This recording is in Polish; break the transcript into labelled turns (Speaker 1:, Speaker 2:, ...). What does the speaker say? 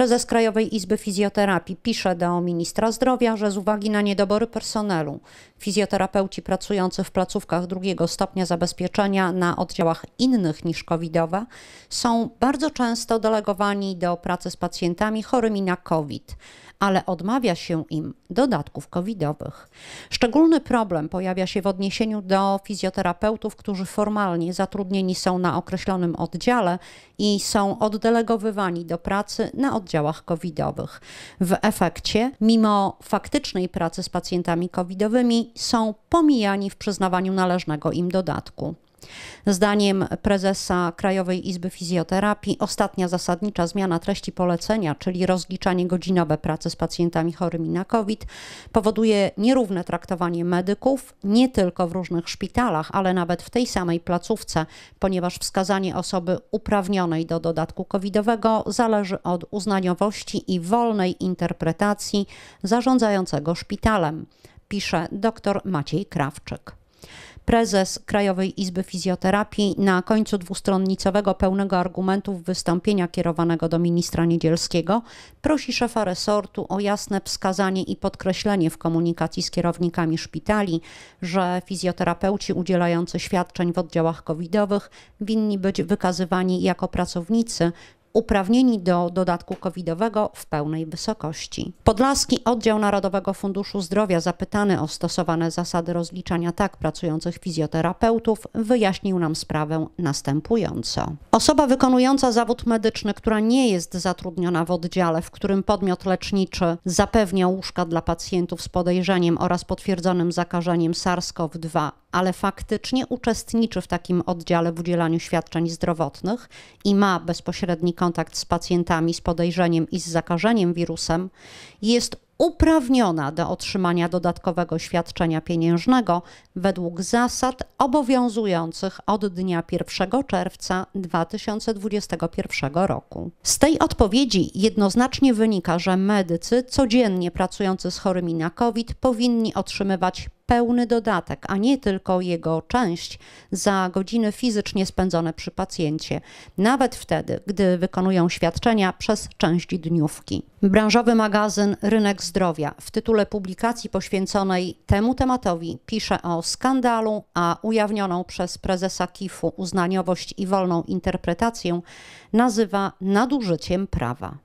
Speaker 1: Prezes Krajowej Izby Fizjoterapii pisze do ministra zdrowia, że z uwagi na niedobory personelu, fizjoterapeuci pracujący w placówkach drugiego stopnia zabezpieczenia na oddziałach innych niż covidowe są bardzo często delegowani do pracy z pacjentami chorymi na COVID ale odmawia się im dodatków covidowych. Szczególny problem pojawia się w odniesieniu do fizjoterapeutów, którzy formalnie zatrudnieni są na określonym oddziale i są oddelegowywani do pracy na oddziałach covidowych. W efekcie, mimo faktycznej pracy z pacjentami covidowymi, są pomijani w przyznawaniu należnego im dodatku. Zdaniem prezesa Krajowej Izby Fizjoterapii ostatnia zasadnicza zmiana treści polecenia, czyli rozliczanie godzinowe pracy z pacjentami chorymi na COVID, powoduje nierówne traktowanie medyków nie tylko w różnych szpitalach, ale nawet w tej samej placówce, ponieważ wskazanie osoby uprawnionej do dodatku covidowego zależy od uznaniowości i wolnej interpretacji zarządzającego szpitalem, pisze dr Maciej Krawczyk prezes Krajowej Izby Fizjoterapii na końcu dwustronnicowego pełnego argumentów wystąpienia kierowanego do ministra Niedzielskiego prosi szefa resortu o jasne wskazanie i podkreślenie w komunikacji z kierownikami szpitali, że fizjoterapeuci udzielający świadczeń w oddziałach covidowych winni być wykazywani jako pracownicy uprawnieni do dodatku covidowego w pełnej wysokości. Podlaski Oddział Narodowego Funduszu Zdrowia zapytany o stosowane zasady rozliczania tak pracujących fizjoterapeutów wyjaśnił nam sprawę następująco. Osoba wykonująca zawód medyczny, która nie jest zatrudniona w oddziale, w którym podmiot leczniczy zapewnia łóżka dla pacjentów z podejrzeniem oraz potwierdzonym zakażeniem SARS-CoV-2 ale faktycznie uczestniczy w takim oddziale w udzielaniu świadczeń zdrowotnych i ma bezpośredni kontakt z pacjentami z podejrzeniem i z zakażeniem wirusem, jest uprawniona do otrzymania dodatkowego świadczenia pieniężnego według zasad obowiązujących od dnia 1 czerwca 2021 roku. Z tej odpowiedzi jednoznacznie wynika, że medycy codziennie pracujący z chorymi na COVID powinni otrzymywać pełny dodatek, a nie tylko jego część za godziny fizycznie spędzone przy pacjencie, nawet wtedy, gdy wykonują świadczenia przez część dniówki. Branżowy magazyn Rynek Zdrowia w tytule publikacji poświęconej temu tematowi pisze o skandalu, a ujawnioną przez prezesa KIF-u uznaniowość i wolną interpretację nazywa nadużyciem prawa.